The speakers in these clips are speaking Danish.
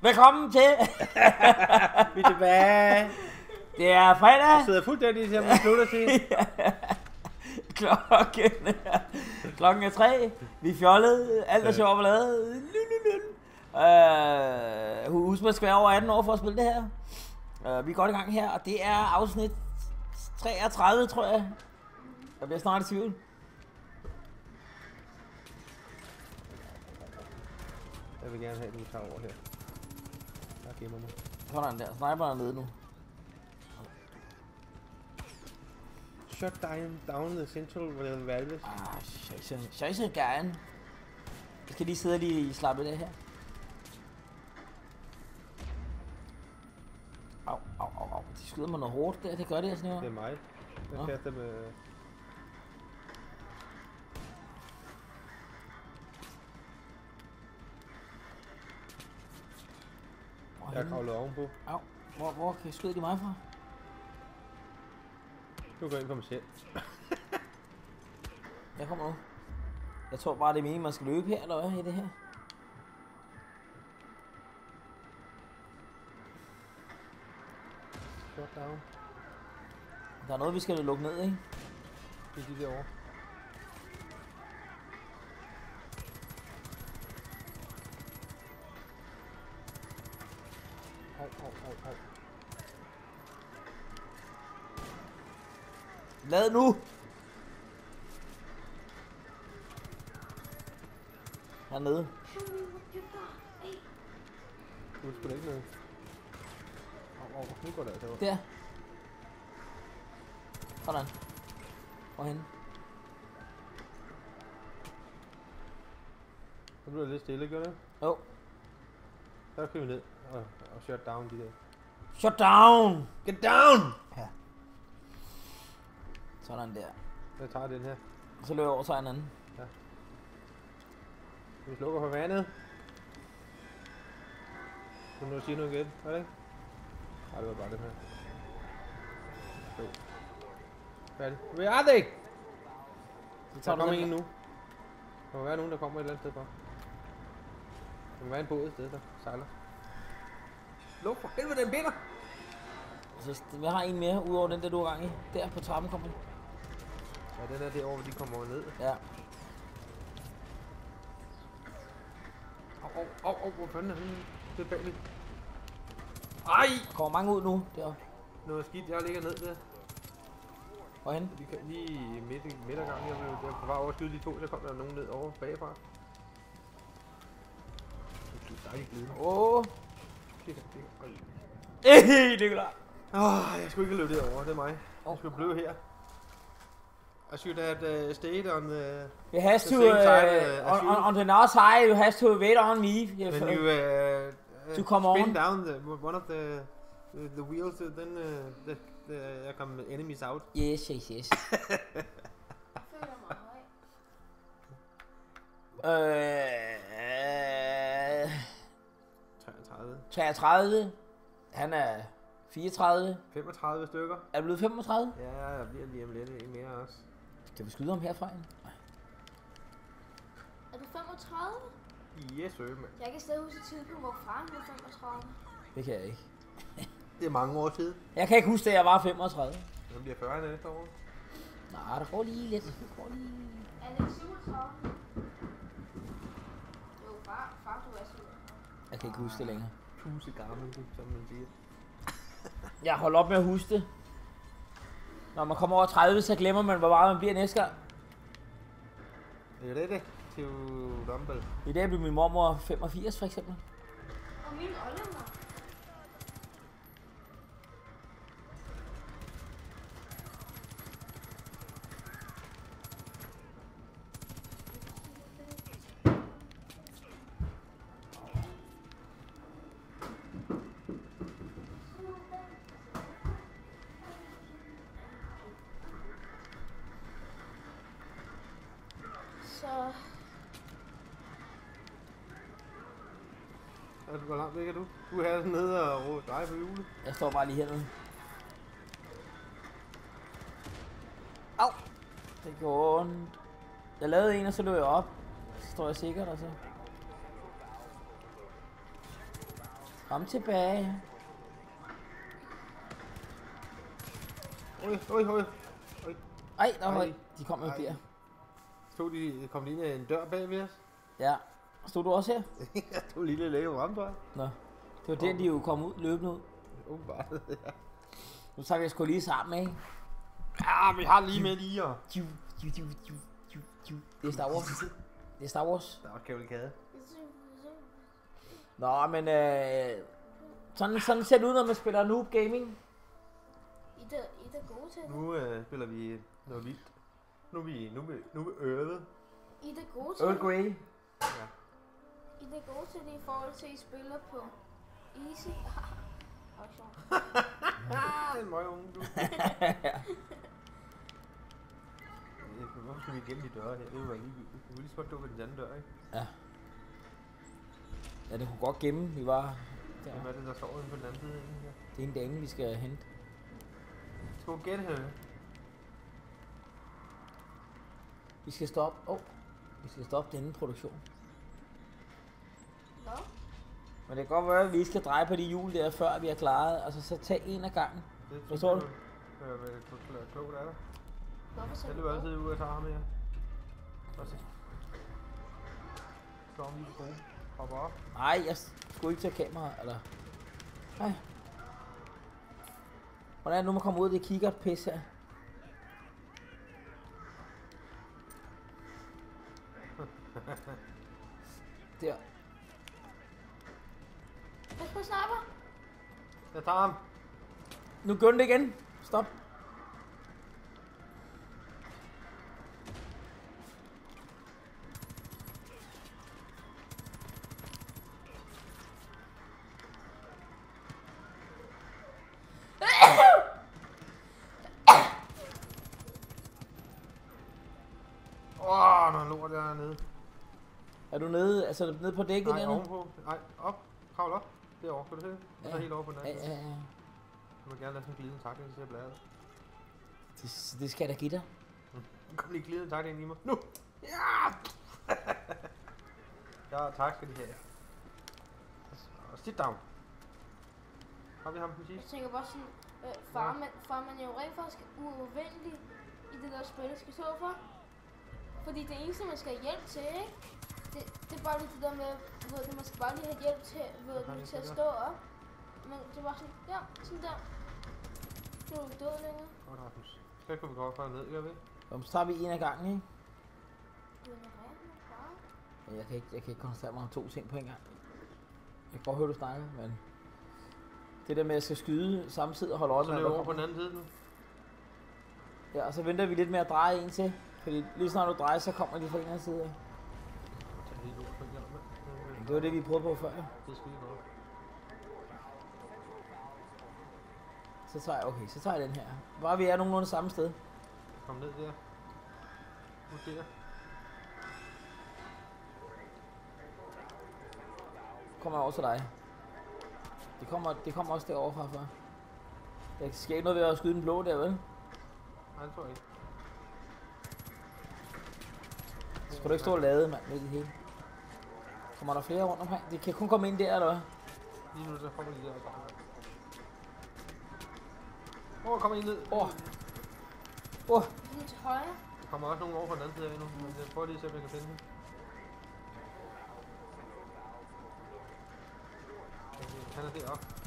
Velkommen til. Vi er tilbage. Det er fredag. Jeg sidder fuldstændig til at slutte til. Klokken er, klokken er tre. Vi fjollet. Alt er sjovt ballade. Uh, husk, man skal være over 18 år for at spille det her. Uh, vi er godt i gang her, og det er afsnit 33, tror jeg. Jeg bliver snart i tvivl. Jeg vil gerne have, at du tager over her. Der gemmer mig. Sådan der. Sniperen er nede nu. Shut down, down the central valve. Ah, scheisse. Scheisse gerne. Jeg skal lige sidde og lige slappe det her. Au, au, au, au. De skyder mig noget hårdt der. Det gør det, jeg sådan Det er mig. Jeg kaster med... Hvor, Jeg er kravlet ovenpå. Au. Hvor, hvor kan skyde de mig fra? Du går ind på mig selv. Jeg kommer nu. Jeg tror bare, det er meningen, man skal løbe her, eller hvad, i det her? Shut down. Der er noget, vi skal lukke ned, ikke? Det er de derovre. Au, au, au, au. Lad nu! Hernede. Du da ikke noget. Au, au, nu går det altså. Der. Sådan. Hvorhen? Så bliver det lidt stille, gør det? Jo. Så kører vi ned og, og shut down de der. Shut down! Get down! Ja. Sådan der. Jeg tager den her. Så løber jeg over til en anden. Vi slukker for vandet. Så nu siger noget igen, er det ikke? Nej, det var bare den her. Jo. Færdig. Hvor er det ikke? Så Der tager du kommer der. nu. Der må være nogen, der kommer et eller andet sted fra. Der må være en båd et sted, der sejler. Luk for helvede, den binder! Så jeg har en mere, udover den der, du er gang i. Der på trappen kommer den. Ja, den er derovre, hvor de kommer ned. Ja. Au, au, au, au, hvor fanden er den? Det er bagved. Ej! Der kommer mange ud nu. Deroppe. Noget skidt, jeg ligger ned der. Hvorhen? Vi kan lige i midt, midtergangen, jeg blev der på vej over at skyde de to, så kom der nogen ned over bagfra. Det er dejligt glidende. Åh. Oj. Ej, det er klart. Åh, jeg skulle ikke løbe derover, det er mig. Åh. Jeg skulle blive her. I should have uh, stayed on the... You has The to, uh, uh, on, on, on the north side, you has to wait on me. If, When you uh, uh, To come spin on. down the, one of the, the, the wheels, uh, then uh, the, the, come enemies out. Yes, yes, yes. øh, 33. 33. Han er 34. 35 stykker. Er du blevet 35? Ja, jeg bliver lige om lidt mere også. Skal vi skyde ham herfra? Nej. Er du 35? Yes, sir, mand. Jeg kan stadig huske tidspunkt, hvor faren blev 35. Det kan jeg ikke. Det er mange år siden. Jeg kan ikke huske, at jeg var 35. Jeg bliver 40 næste år. Nej, der går lige lidt. Der går lige... Er det ikke 37? Jo, far, far du er 37. Jeg kan ikke huske det længere. Puse gammel, som man siger. Jeg holder op med at huske det. Når man kommer over 30, så glemmer man, hvor meget man bliver næste gang. Er det det? Til Rumble. I dag blev min mormor 85, for eksempel. Og min oldemor. Altså, hvor langt væk er du? Du er nede og råbe dig på hjulet. Jeg står bare lige hernede. Au! Det gjorde ondt. Jeg lavede en, og så løb jeg op. Så står jeg sikkert, og så... Kom tilbage. Oj, oj, oj. Ej, der var... Ej. De kom med bier. Stod de, kom de ind ad en dør bag ved os? Ja. Stod du også her? Jeg stod lille læge på ramdør. Nå. Det var den, de jo kom ud, løbende ud. Åbenbart, ja. Nu tager vi sgu lige sammen, ikke? Ja, vi har lige med lige og... Det er Star Wars. Det er Star Wars. Der var kavalkade. Nå, men øh, sådan, sådan ser det ud, når man spiller Noob Gaming. I er, I er gode til det. Nu øh, spiller vi noget vildt. Nu er vi, nu er vi, nu er vi øvet. I er gode til Earl det. Grey. Ja. I er gode til det i forhold til, at I spiller på easy. Åh, sjovt. Ah, en møg unge, du. Hvorfor skal vi igennem de døre her? Det være ligegyldigt. Vi kunne lige så godt dukke den anden dør, ikke? Ja, det kunne godt gemme. Vi var der. Hvem er det, der står inde på den anden side? egentlig her? Det er en dame, vi skal hente. Skal du gætte her? Vi skal stoppe. Oh, vi skal stoppe denne produktion. Nå, Men det kan godt være, at vi skal dreje på de hjul der, før vi er klaret. Altså, så tag en af gangen. Det Forstår du? Øh, hvad kl- klogt er der. hvorfor så Jeg løber altid ud og tager ham her. Og så... Slår ham lige på. Hopper op. Nej, jeg skulle ikke tage kamera, eller... Nej. Hvordan er det nu, man kommer ud af det kikkert pis her? Der. Tager ham. Nu gør den det igen. Stop. Åh, oh, han lort dernede. Er du nede, altså nede på dækket Nej, der nu? ovenpå. Nej, op. Kravl op. Derovre, kan du se det? Og så Ja. helt over på den Ja, anden ja, side. ja. Du må gerne lade sådan en glidende takling, så jeg blæder. Det, det skal jeg da give dig. Kom lige glidende takling i mig. Nu! Ja! ja, tak skal de have. Og sit down. Har vi ham den Jeg sidste? tænker bare sådan, øh, far, man, far man er jo rent faktisk uafvendelig i det der spil, skal stå for. Fordi det eneste, man skal have hjælp til, ikke? Det, det er bare lige det der med, ved du, man skal bare lige have hjælp til, ved du, til at stå op. Men det er bare sådan, ja, sådan der. Så er du død længere. Godt, Rasmus. Så kan vi godt fra ned, gør vi? Jamen, så tager vi en af gangen, ikke? Men Jeg kan ikke, jeg kan ikke koncentrere mig om to ting på en gang. Jeg kan godt høre, du snakker, men... Det der med, at jeg skal skyde samtidig og holde øje Så med, løber hvad over på den anden side nu. Ja, og så venter vi lidt med at dreje en til. Fordi lige snart du drejer, så kommer de fra en anden side. af. Tag helt ud på en gang, mand. Det var det, vi prøvede på før. ja. Det er skide godt. Så tager jeg, okay, så tager jeg den her. Bare vi er nogenlunde samme sted. Kom ned der. Nu der. Kommer over til dig. Det kommer, det kommer også derovre fra før. Der sker ikke noget ved at skyde den blå der, vel? Nej, det tror jeg ikke. Skal du ikke stå og lade, mand, i det hele? Kommer der flere rundt omkring? Det kan kun komme ind der, eller hvad? Lige nu, så kommer de der. Åh, oh, kommer en ned. Åh. Åh, Lige til højre. Der kommer også nogen over på den anden side af nu. Men jeg prøver lige at se, om jeg kan finde dem. Han er deroppe.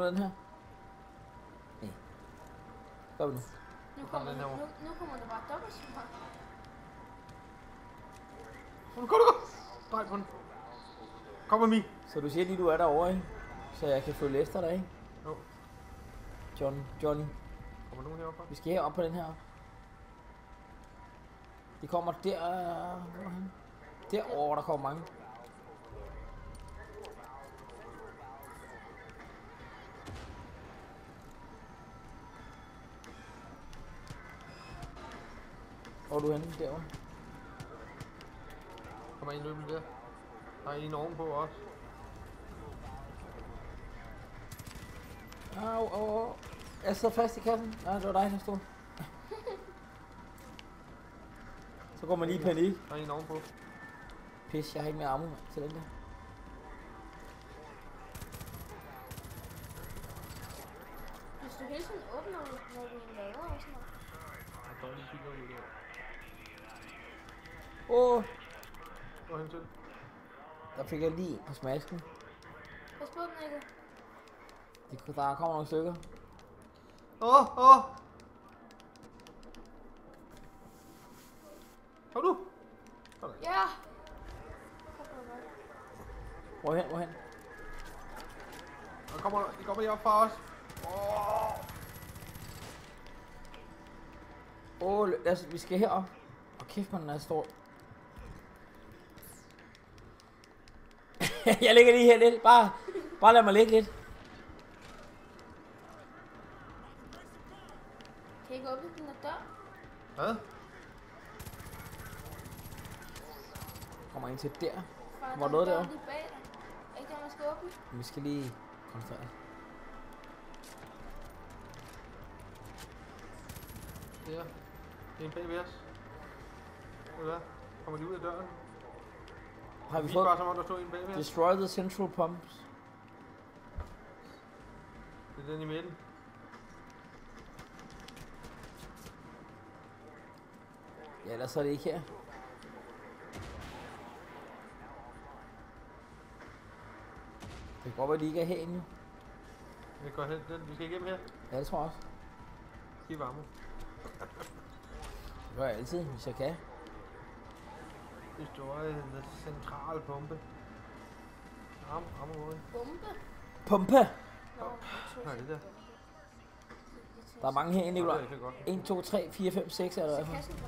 Åbnet den her? Nej. Vi nu. Nu kommer nu, nu kommer der bare dobbelt så meget. Kom, kom, kom! Drej på den. Kom med mig. Så du siger lige, du er derovre, ikke? Så jeg kan følge efter dig, ikke? Jo. John, Johnny. Kommer nogen heroppe? Vi skal herop på den her. De kommer der... Hvor er han? Derovre, der kommer mange. Hvor er du henne? Derovre? Kommer en løbende der. Der er en ovenpå også. Au, au, au. Jeg sidder fast i kassen. Nej, det var dig, der stod. Så går man lige i panik. Der er en ovenpå. Pis, jeg har ikke mere ammo til den der. Hvis du hele tiden åbner, når du lader og sådan noget. Der er dårlige biler ude der. Åh, oh, hen til. der fik jeg lige på smasken. Pas på den, ikke? Der kommer nogle stykker. Åh, åh! Kom nu! Ja! Hvorhen, hvorhen? Der kommer, de kommer lige op fra os. Åh! Åh, oh, lad os, vi skal herop. Og kæft, man er stor. jeg ligger lige her lidt. Bare, bare lad mig ligge lidt. Kan I ikke åbne den der dør? Hvad? Kommer ind til der. Fra Hvor den noget der? Er ikke der, man skal åbne? Vi skal lige koncentrere. Der. Det er en bag ved os. Hvad? Kommer de ud af døren? Har vi fået bare som om, der stod en bag ved os. Destroy the central pumps? Det er den i midten. Ja, ellers er det ikke her. Det kan godt være, at de ikke er herinde. Vi går hen. Den, vi skal igennem her. Ja, det tror jeg også. Giv varme. Det gør jeg altid, hvis jeg kan. Destroy the centrale pumpe. Arm over. Bombe? Pumpe! Nå, Hvad er det der? Der er mange herinde, Nicolaj. det kan godt. 1, 2, 3, 4, 5, 6 er der i hvert Så fald.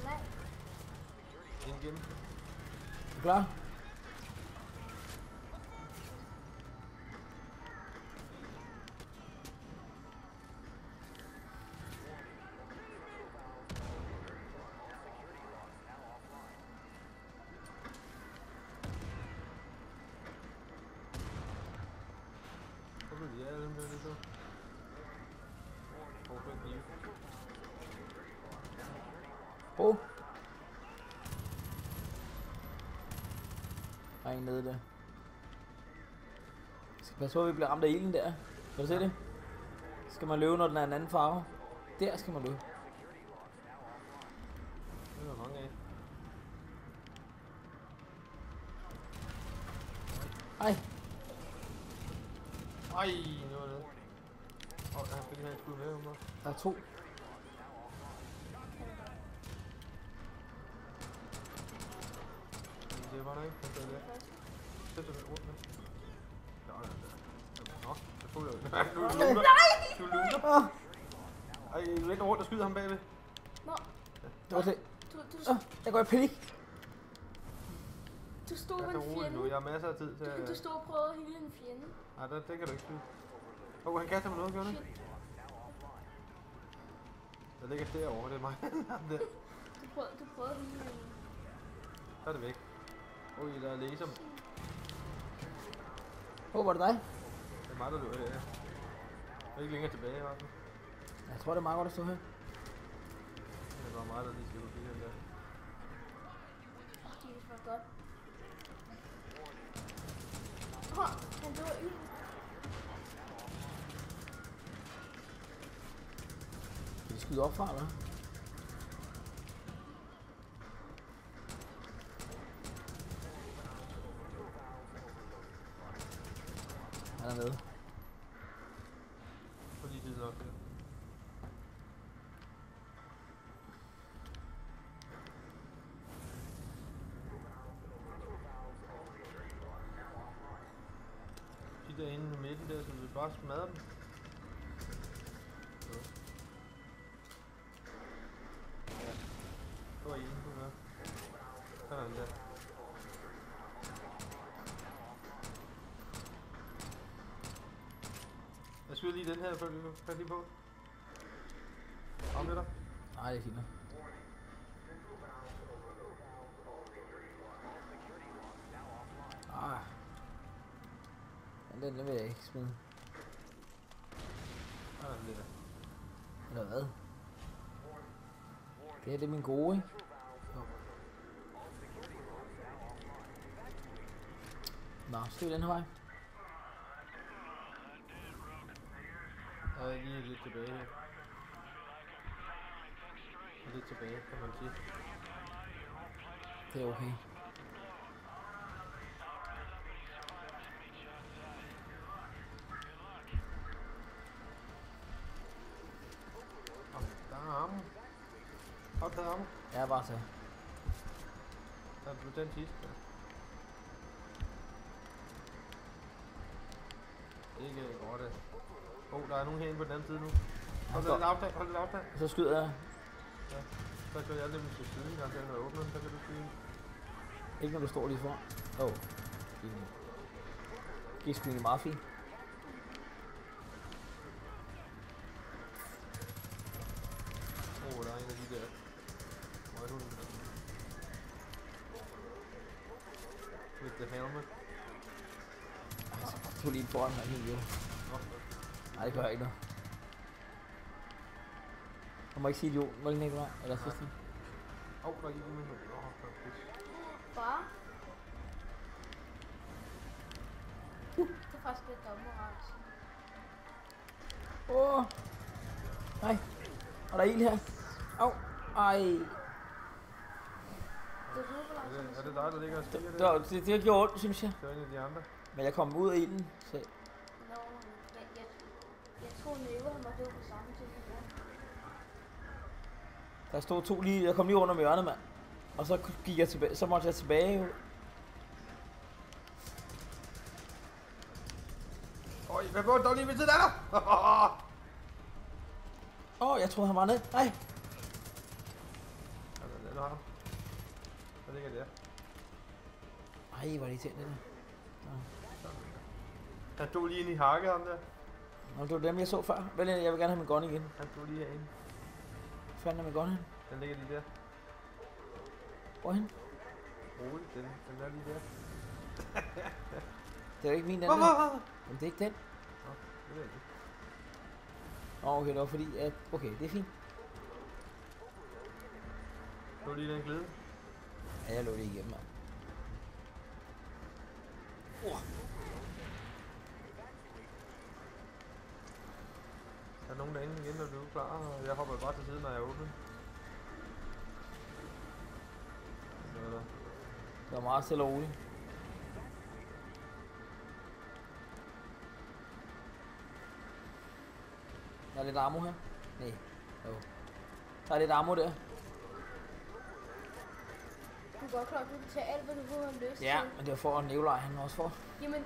Ind igennem. Er du klar? Passe på, at vi bliver ramt af ilden der. Kan du se det? Skal man løbe, når den er en anden farve. Der skal man løbe. Det er der mange af. Ej, Ej, nu var det. Åh, oh, han fik et skud med også. der er to. Det var der ikke. Han tager det. Sæt dig rundt med. Du luner. Du luner. Ej, vend rundt og skyder ham bagved. Nå, Det var det. du, du, jeg går i panik. du stod Jeg med en roligt nu. fjende. Jeg har masser af tid til Du, du at... stod og prøvede at hylde en fjende. Nej, det, det kan du ikke skyde. Åh, oh, han kaster mig noget, gjorde han ikke? Der ligger derovre, det er mig. Der. Du prøvede, du prøvede at hylde en Så er det væk. Ui, der er laser. Åh, var det dig? Det er mig, der løber her. Jeg er ikke længere tilbage, i hvert fald. Jeg tror, det er meget godt at stå her. Det var mig, der lige skal forbi den der. De er for godt. Åh, han dør i. Kan vi skyde op fra, eller? Han er nede. På lige siden op der. De der inde i midten der, så vi bare smadrer dem. Så. Ja. Det var en, du der. Sådan der. Jeg skyder lige den kan lige på. Om med dig. Nej, det er fint. Ah. Men den, den vil jeg ikke smide. Sådan der. Eller hvad? Det her det er min gode, ikke? Nå, skal vi den her vej? Jeg er lige lidt tilbage her. Lidt tilbage, kan man sige. Det er okay. Åh, Der er? Jeg er bare til. Der er den sidste. Ja. Ikke godt. Åh, oh, der er nogen herinde på den anden side nu. Hold lidt afstand, hold lidt afstand. Så skyder jeg. Så kan jeg lige til siden, når jeg åbner den, så kan du skyde. Ikke når du står lige for. Åh. Oh. Gik sgu meget fint. Åh, oh, der er en af de der. Røghunde. With the helmet. Jeg tog lige foran mig. Nå, Nej, det gør jeg ikke noget. Jeg må ikke sige idiot, må ikke Nikolaj? Eller Nej. sidste. Åh, oh, der er en. Åh, er. Far. Det er faktisk lidt dobbeltmoralsk. Åh. Oh. Nej. Og der er ild her. Au. Ej. Det er Er det, er det dig, der ligger og Det, skriger det, der? var- det, det gjorde ondt, synes jeg. Det er en af de andre. Men jeg kom ud af ilden, så jeg tror, Neve han var død på samme tid. der stod to lige, jeg kom lige under med hjørnet, mand. Og så gik jeg tilbage, så måtte jeg tilbage. jo. Øj, hvad var det dog lige ved af dig? Åh, oh, jeg troede han var ned. Nej. Sådan, den har du. Der ligger der. Ej, hvor er det irriterende det der. Han stod lige inde i hakket, ham der. Nå, det var dem, jeg så før. Vel, jeg vil gerne have min gun igen. Han stod lige herinde. Hvad fanden er min gun hen? Den ligger lige der. Hvorhen? Roligt, den, den er lige der. Det er ikke min, den Åh, der. åh. Jamen, det er ikke den. Det ved jeg ikke. Nå, okay, det var fordi, at... Okay, det er fint. Stod lige den glæde. Ja, jeg lå det igennem, mand. Der er nogen derinde igen, når du er klar, og jeg hopper bare til siden, når jeg åbner. Så, Det var meget stille og roligt. Der er lidt ammo her. Nej. Jo. Der er lidt ammo der. Du er godt klar, at du kan tage alt, hvad du får have lyst Ja, til. men det var for at Nikolaj han også for. Jamen,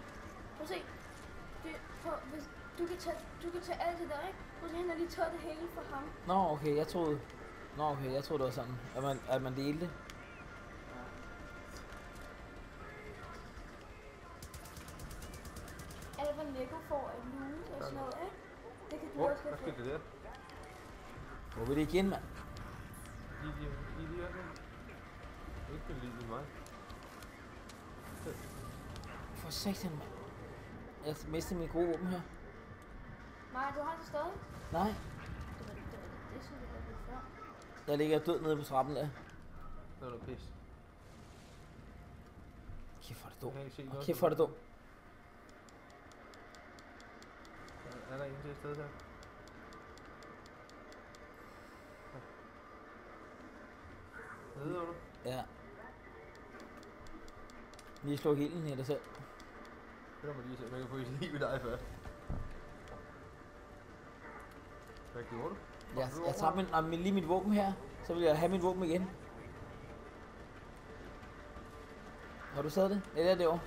prøv at se. Det, prøv, hvis, du, kan tage, du kan tage alt det der, ikke? Se, han har lige taget det hele for ham. Nå, okay, jeg troede... Nå, okay, jeg troede det var sådan, at man, at man delte. Alt, hvad Nico får af loot og sådan noget, ikke? Det kan du Hvor? også skete fået. det der? Hvor vil det igen, mand? Lige lige, lige lige her. Ikke lige lige mig. For satan, mand. Jeg mistede min gode våben her. Nej, du har det stadig. Nej, Det var det, var det, det synes jeg var lidt før. jeg ligger død nede på trappen der. Det var noget pis. Kæft, er det Jeg dumt. Og kæft, er det dumt. Er- Er der en til et sted her? Nede under? Ja. Lige slå ilden i dig selv. Det må lige se, man kan få i liv i dig først. Hvad gjorde du? Jeg, du jeg over? tager min, min, lige mit våben her, så vil jeg have mit våben igen. Har du taget det? Ja, det er derovre.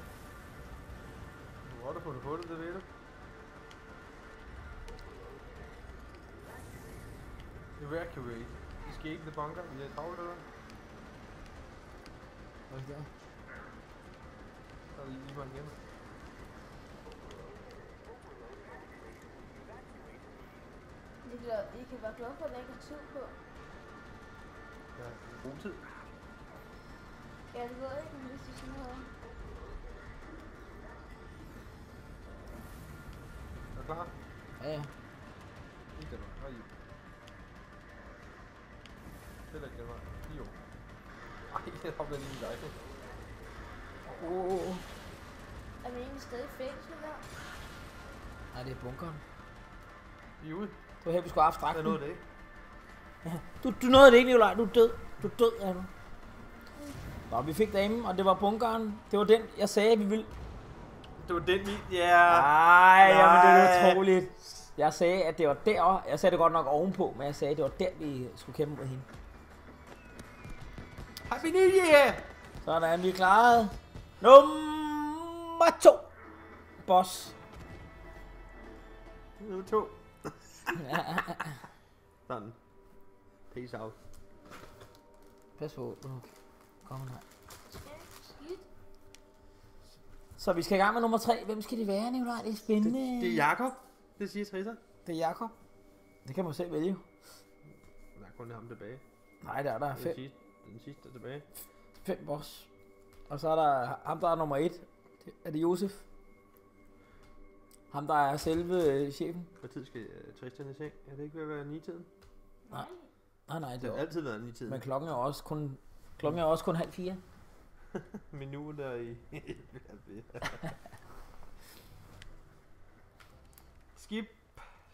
Du har fundet på det, det ved du. Evacuate. Escape the bunker. Vi er travlt, eller? Hvad er det der? Så er vi lige mig igen. I kan, I kan være glade for, at der ikke er tid på. Ja, god tid. Ja, det ved jeg ikke, hvis det er sådan noget. Er du klar? Ja, ja. Ikke den vej. Nej, jo. Heller ikke den vej. Jo. Ej, jeg hopper lige i dig. Oh. Er vi egentlig stadig i fængsel der? Nej, det er bunkeren. I er ude. Det var her, vi skulle have haft Jeg nåede det ikke. Du, du nåede det ikke, Nikolaj. Du er død. Du er død, er du. Nå, vi fik damen, og det var bunkeren. Det var den, jeg sagde, vi ville... Det var den vi... Ja. Nej, jamen det er utroligt. Jeg sagde, at det var der. Jeg sagde det godt nok ovenpå, men jeg sagde, at det var der, vi skulle kæmpe mod hende. Happy New Year! Sådan, vi er klaret. Nummer to. Boss. Nu to. Sådan. Peace out. Pas på. Nu kommer her. Så vi skal i gang med nummer tre. Hvem skal det være, Nikolaj? Det er spændende. Det, det er Jakob. Det siger Trisha. Det er Jakob. Det kan man selv vælge. Der er kun ham tilbage. Nej, der er der Den fem, sidste, den sidste er tilbage. fem boss. Og så er der ham, der er nummer et. Det- Er det Josef? Ham, der er selve øh, chefen? Hvad tid skal uh, Tristan i seng? Er det ikke ved at være 9-tiden? Nej. Nej, nej, Det det har er altid været 9-tiden. Men klokken er også kun, klokken er også kun halv fire. Minutter i... Skip.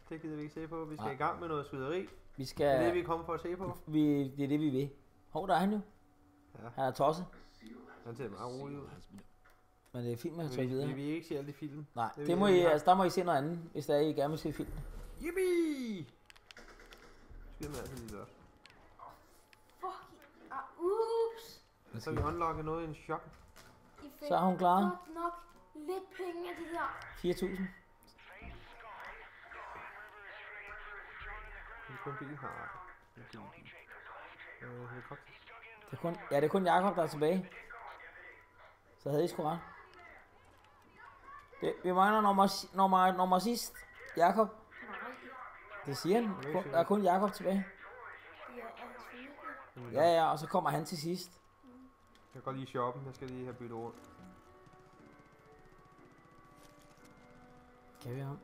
Det gider vi ikke se på. Vi skal Nej. i gang med noget skyderi. Vi Det er skal... det, vi er kommet for at se på. Vi, det er det, vi vil. Hov, der er han jo. Ja. Han er tosset. Han ser meget rolig ud. Men det er fint med at Vi, tage vi, videre. vi vil ikke se alle de film. Nej, det det må I, altså, der må I se noget andet, hvis der er, I gerne vil se film. Yippie! Skyder man altså lige der. Fuck. Ah, ups. Så vi unlocket noget i en shop. Så er hun klar. godt nok lidt penge af det der. 4.000. Det er kun bil har. Det er kun bil. Øh, helikopter. Det er kun, ja, det er kun Jakob der er tilbage. Så havde I sgu ret. Det, vi mangler nummer, nummer, nummer sidst. Jakob. Det siger han. Der er kun Jakob tilbage. Ja. Ja, og så kommer han til sidst. Jeg går lige i shoppen. Jeg skal lige have byttet rundt. Kan vi ham?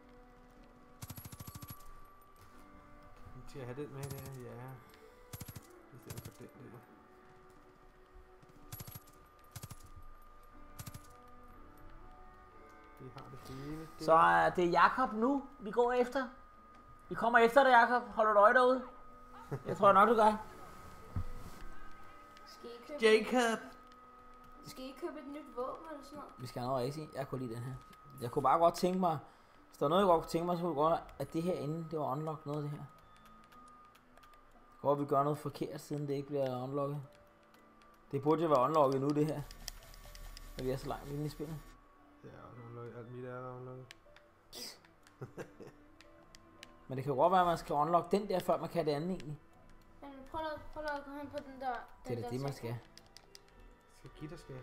Skal jeg have den med der? Ja. I stedet for den der. Vi har det Så er Jakob nu, vi går efter. Vi kommer efter dig, Jakob. Holder du øje derude? Jeg tror nok, du gør. Skal I købe, Jacob! skal I købe et nyt våben eller sådan noget? Vi skal have noget racing. Jeg kunne lide den her. Jeg kunne bare godt tænke mig, hvis der er noget, jeg godt kunne tænke mig, så kunne jeg godt, at det her inde, det var unlocked noget af det her. Hvor vi gør noget forkert, siden det ikke bliver unlocket. Det burde jo være unlocket nu, det her. Når vi er så langt inde i spillet. Ja, og der er unlocket. alt mit er unlocket. Men det kan jo godt være, at man skal unlock den der, før man kan det andet egentlig. Men prøv at, prøv at gå hen på den der... Det er den der det, man skal. Skal give dig skal.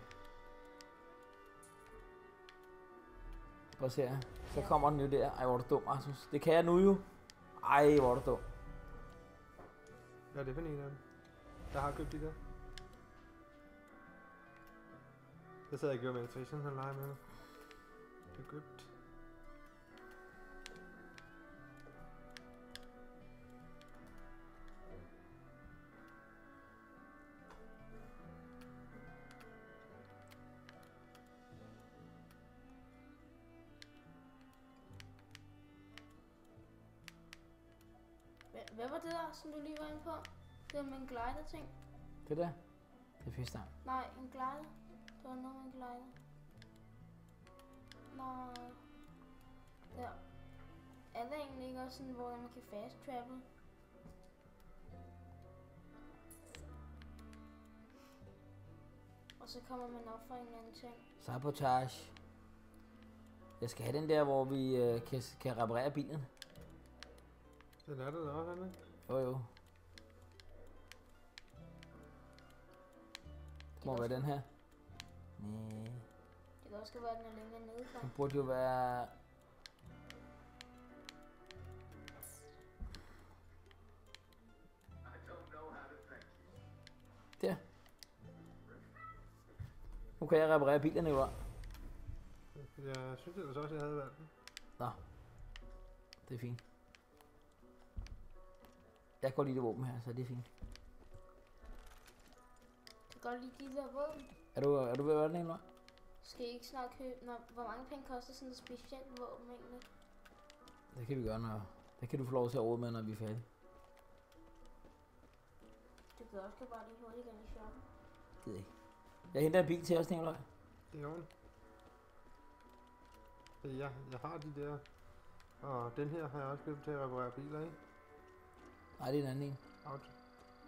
Prøv at se her. Så kommer den jo der. Ej, hvor er du dum, Rasmus. Det kan jeg nu jo. Ej, hvor er du dum. Hvad er det for en af dem? Jeg har købt de der. Jeg sad og gjorde med Tristan, han leger med købt. Hvad, var det der, som du lige var inde på? Det med en glider ting. Det der. Det er fisk Nej, en glider. Det var noget med en glider. Nej. Der. Er der egentlig ikke også sådan, hvor man kan fast travel? Og så kommer man op fra en eller anden ting. Sabotage. Jeg skal have den der, hvor vi øh, kan, kan reparere bilen. Den er der da også, Anne. Jo, jo. Det må være den her. Nej, Det kan også være, at den er længere nede fra. den burde jo være... Der. Nu kan jeg reparere bilerne jo. Jeg synes ellers også, jeg havde valgt den. Det er fint. Jeg går lige det våben her, så det er fint. Jeg kan godt lide de der våben. Er du, er du ved at gøre den eller? Skal I ikke snart købe... Nå, hvor mange penge koster sådan et specielt våben egentlig? Det kan vi gøre, når... Det kan du få lov til at råde med, når vi er færdige. Du kan også bare lige hurtigt ind i shoppen. Gider ikke. Jeg henter en bil til os, Nicolaj. Det er jo jeg, jeg har de der, og den her har jeg også købt til at reparere biler, ikke? Nej, det er en anden en. Auto,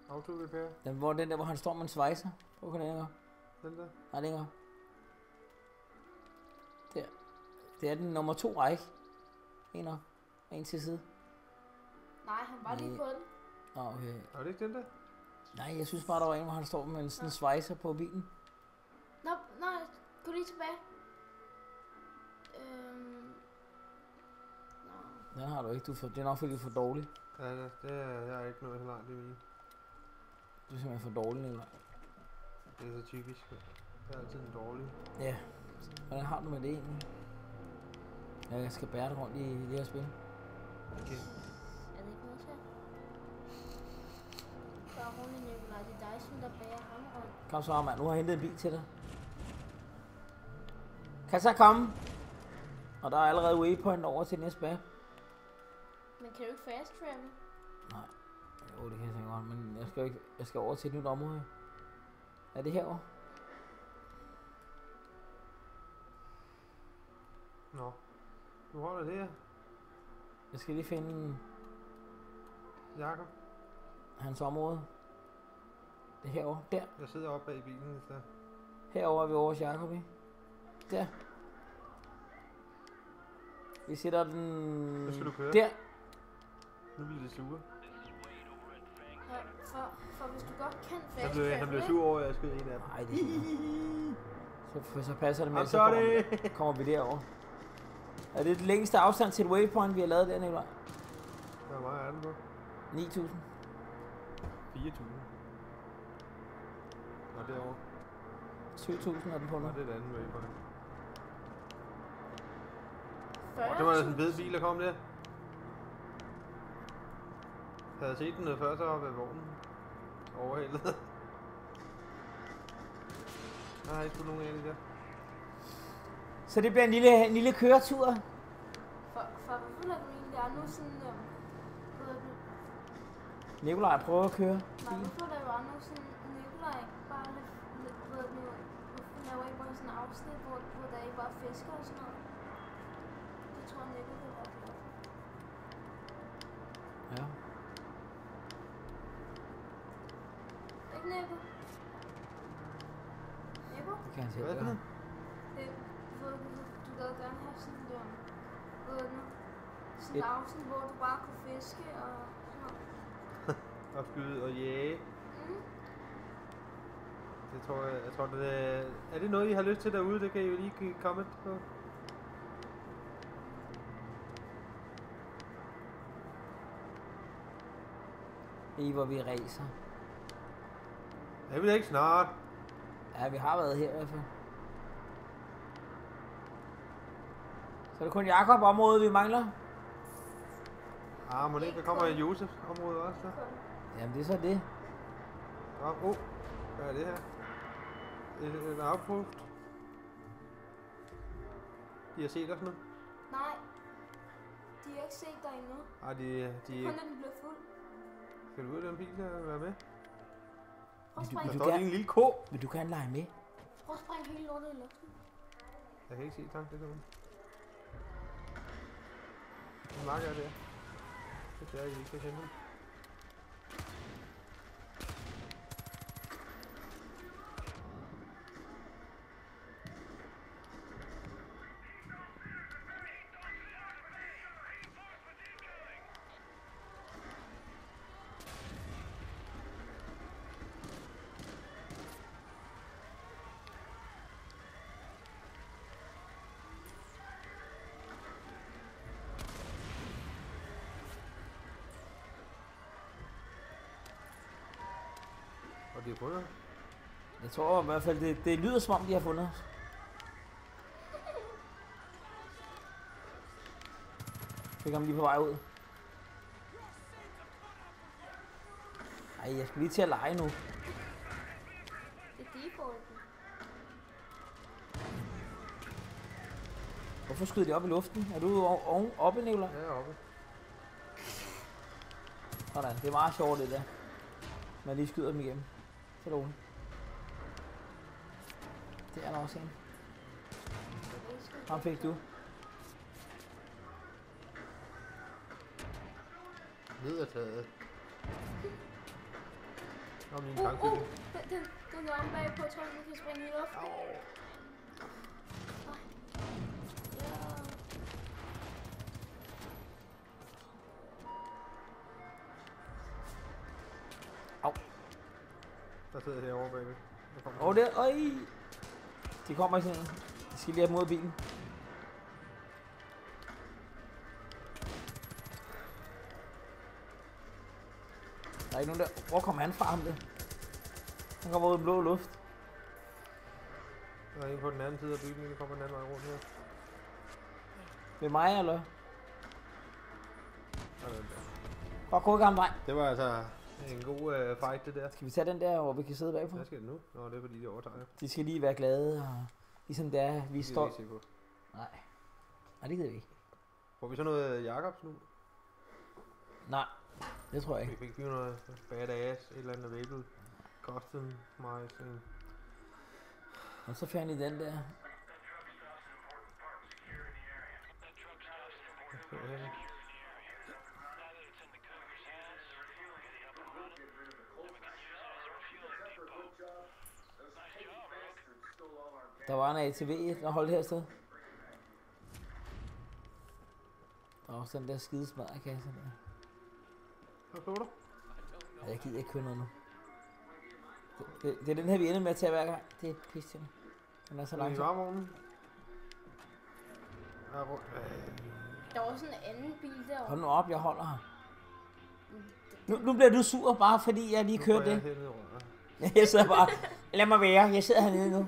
auto repair, Den, hvor, den der, hvor han står med en svejser. Prøv at komme længere. den der. Nej, længere. Der. Det er den nummer to række. En op. En til side. Nej, han var lige Nej. på den. Nå, okay. Er det ikke den der? Nej, jeg synes bare, der var en, hvor han står med en sådan svejser på bilen. Nå, nej, gå lige tilbage. Øhm... Nå. Den har du ikke. Du er for, det er nok fordi, du er for dårlig. Ja, det, det er jeg er ikke nået så langt i mine. Du er simpelthen for dårlig, Nicolaj. Det er så typisk. Jeg er altid en dårlig. Ja. Hvordan har du med det egentlig? Jeg skal bære det rundt i det her spil. Okay. Er det ikke? Så er rolig, Nicolaj. Det er dig, som der bærer ham rundt. Kom så, mand. Nu har jeg hentet en bil til dig. Kan så komme? Og der er allerede waypoint over til næste bag. Men kan du ikke fast travel? Nej. Jo, det kan jeg godt, men jeg skal, ikke, jeg skal over til et nyt område. Er det herovre? Nå. Du holder det her, Jeg skal lige finde Jakob. hans område. Det er herovre. Der. Jeg sidder oppe bag i bilen, hvis der. Herovre er vi over hos Jacob, ikke? Der. Vi sætter den... Hvad skal du køre? Der. Nu bliver det sure. Ja, for, for hvis du godt kan fast Han blev, han blev sur over, at jeg skød en af dem. Nej, det er så, så passer det med, I'm så kommer, kommer vi derover. Er det den længste afstand til et waypoint, vi har lavet der, Nicolaj? Hvor meget er den på? 9.000. 4.000. Og derovre. 7.000 er den på nu. Og det er et andet waypoint. 40 Og det var da sådan en fed bil, der kom der. Havde jeg set den noget før, så var ved vognen overhældet. Jeg har ikke nogen af de der. Så det bliver en lille, en lille køretur. For, for hvad føler du egentlig, er nu sådan... Det? Nikolaj prøver at køre. Nej, nu føler jeg jo nu sådan... Nikolaj bare lidt... lidt det nu? Laver I bare sådan en afsnit, hvor, hvor der I bare fisker og sådan noget. Det tror jeg, Nikolaj vil være glad. Ja. Ikke Nico? Nico? Det kan han selv Hvad er det gøre. Det, du, gad gerne have sådan det nu? Sådan Et- afsnit, hvor du bare kunne fiske og sådan. Og skyde og jage. Mm. Det tror jeg, jeg tror det er... Er det noget, I har lyst til derude? Det kan I jo lige give comment på. I hvor vi racer. Jeg vil ikke snart. Ja, vi har været her i hvert fald. Er det kun Jakob området, vi mangler. Ah, må det ikke, der kommer i Josefs område også, der? Jamen, det er så det. Nå, oh, hvad er det her? Et, et outpost. De har set os nu? Nej. De har ikke set dig endnu. Ej, de, de Kun når den bliver fuld. Skal du ud af den bil der være med? Prøv at du- Der springe, du står kan- lige en lille ko. Vil du gerne lege med? prøv at springe hele lortet i luften. Jeg kan ikke se tak, det der. Hvor mange er det? Det er, jeg ikke kan kende dem. Og det er fundet. Jeg tror i hvert fald, det, det lyder som om, de har fundet os. Det kommer lige på vej ud. Ej, jeg skal lige til at lege nu. Det er defaulten. Hvorfor skyder de op i luften? Er du oven, oppe, Nicolaj? Ja, jeg er oppe. Sådan, det er meget sjovt det der. Man lige skyder dem igennem. Så er det roligt. Det er der også en. Ham fik du. Ned ad taget. Nå, min Uh, uh, den, den, den er om bag på, jeg tror, den kan springe i luften. Ja. Jeg herovre bagved. Åh, oh, der. Øj. De kommer i sådan. De skal lige have dem ud af bilen. Der er ikke nogen der. Hvor kommer han fra ham der? Han kommer ud i blå luft. Der er en på den anden side af bygningen, der kommer den anden vej rundt her. Ved mig, eller? Der er den der. Bare gå i gang vej. Det var altså en god uh, fight, det der. Skal vi tage den der, hvor vi kan sidde bagpå? Hvad sker det nu? Nå, det er fordi, de overtager. Det De skal lige være glade, og ligesom det er, vi er ikke se på. Nej. Nej, det gider vi ikke. Får vi så noget Jacobs nu? Nej, det tror jeg Vi ikke. fik vi noget badass, et eller andet væbnet. Customizing. Og så fandt I den der. Ja. Der var en ATV, der holdt her sted. Der var også den der skide smadrekasse der. Hvad så du? Jeg gider ikke køre noget nu. Det, det, det, er den her, vi ender med at tage hver gang. Det er pisse Den er så Så lang i tid. varevognen. Ja, rundt. Der var også en anden bil derovre. Hold nu op, jeg holder her. Nu, nu bliver du sur, bare fordi jeg lige kørte jeg det. rundt. Jeg sidder bare, lad mig være, jeg sidder hernede nu.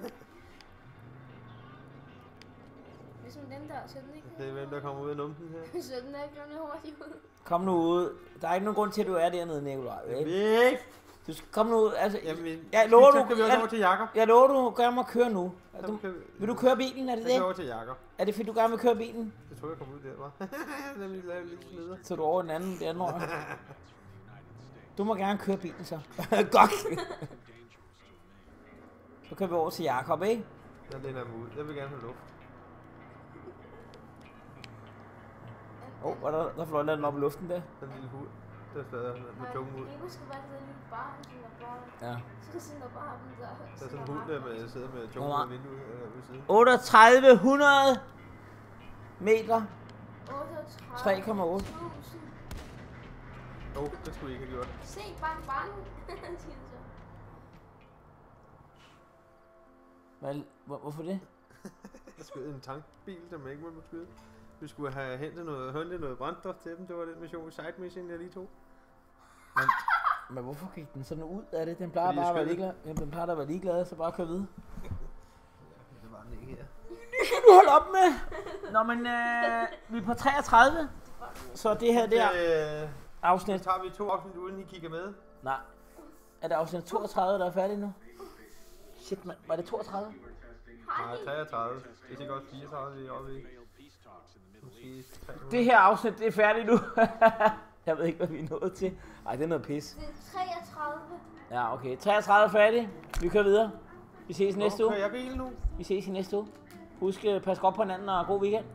Den der, så den ikke... Det er hvem, der kommer ud af numsen her. Så den er ikke hurtigt ud. Kom nu ud. Der er ikke nogen grund til, at du er dernede, Nikolaj. Væk! Du skal komme nu ud. Altså, Jamen, jeg lover, du, kan vi også jeg, over til Jakob. jeg lover, du gerne må køre nu. Er Du, vil du køre bilen, er det det? over til Jakob. Er det fordi, du gerne vil køre bilen? Jeg tror, jeg kom ud der, var. Lad mig lave lidt smider. Så du over i den anden, den anden år. Du må gerne køre bilen så. Godt. Så kører vi over til Jakob, ikke? Jeg læner mig ud. Jeg vil gerne have luft. Åh, oh, der, der fløj den op i luften der. Den lille hud. Der stadig med tungen ud. Ikke skal være det der lille barn, som er bare... Ja. Så sådan der bare den der... Der er sådan en hund, der med, sidder med tungen ud af vinduet øh, ved siden. 3800 meter. 38. 3,8. Åh, oh, det skulle I ikke have gjort. Se, bang, bang. siger så. Hvad, hvor, hvorfor det? Der skød en tankbil, der man ikke måtte skyde. Vi skulle have hentet noget, hentet noget brændstof til dem. Det var den mission, side mission, jeg lige tog. Men hvorfor gik den sådan ud af det? Den plejer Fordi bare at være ligeglad. Jamen, den plejer at være ligeglad, så bare kør videre. Det var den ikke her. Du hold op med! Nå, men øh, vi er på 33. Så det her, det er Øh, så afsnit... tager vi to afsnit, uden I kigger med. Nej. Er det afsnit 32, der er færdig nu? Shit, mand. Var det 32? Nej, 33. Det er sikkert også 34, vi er oppe i. Måske 300. Det her afsnit, det er færdigt nu. jeg ved ikke, hvad vi er nået til. Ej, det er noget pis. Det er 33. Ja, okay. 33 er færdig. Vi kører videre. Vi ses næste Nå, uge. jeg bil nu? Vi ses i næste uge. Husk, øh, pas godt på hinanden og god weekend.